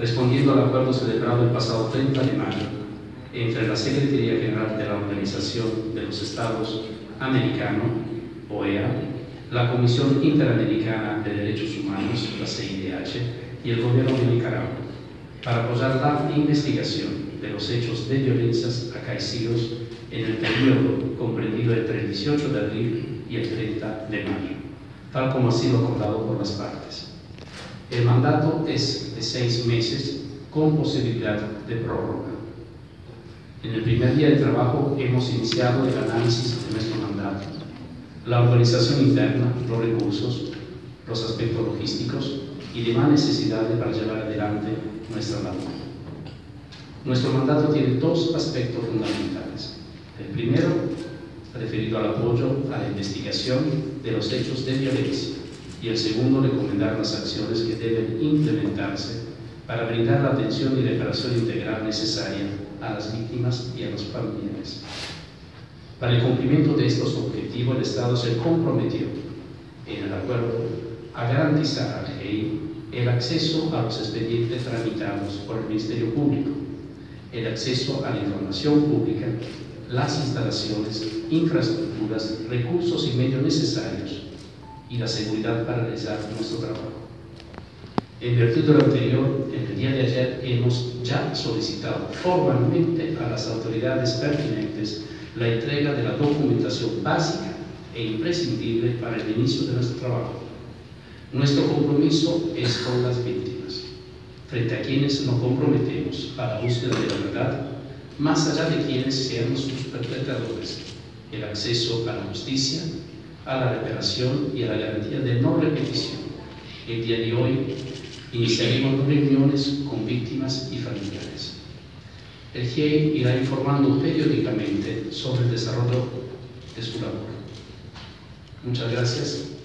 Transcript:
respondiendo al acuerdo celebrado el pasado 30 de mayo entre la Secretaría General de la Organización de los Estados Americanos, OEA, la Comisión Interamericana de Derechos Humanos, la CIDH, y el Gobierno de Nicaragua, para apoyar la investigación de los hechos de violencias acaecidos en el periodo comprendido entre el 18 de abril y el 30 de mayo, tal como ha sido acordado por las partes. El mandato es de seis meses con posibilidad de prórroga. En el primer día de trabajo hemos iniciado el análisis de nuestro mandato, la organización interna, los recursos, los aspectos logísticos y demás necesidades para llevar adelante nuestra labor. Nuestro mandato tiene dos aspectos fundamentales. El primero, referido al apoyo a la investigación de los hechos de violencia y el segundo, recomendar las acciones que deben implementarse para brindar la atención y reparación integral necesaria a las víctimas y a los familiares. Para el cumplimiento de estos objetivos, el Estado se comprometió en el acuerdo a garantizar al GEI el acceso a los expedientes tramitados por el Ministerio Público, el acceso a la información pública, las instalaciones, infraestructuras, recursos y medios necesarios y la seguridad para realizar nuestro trabajo. En virtud de lo anterior, en el día de ayer hemos ya solicitado formalmente a las autoridades pertinentes la entrega de la documentación básica e imprescindible para el inicio de nuestro trabajo. Nuestro compromiso es con las víctimas, frente a quienes nos comprometemos a la búsqueda de la verdad, más allá de quienes sean sus perpetradores, el acceso a la justicia, a la reparación y a la garantía de no repetición. El día de hoy iniciaremos reuniones con víctimas y familiares. El GIEI irá informando periódicamente sobre el desarrollo de su labor. Muchas gracias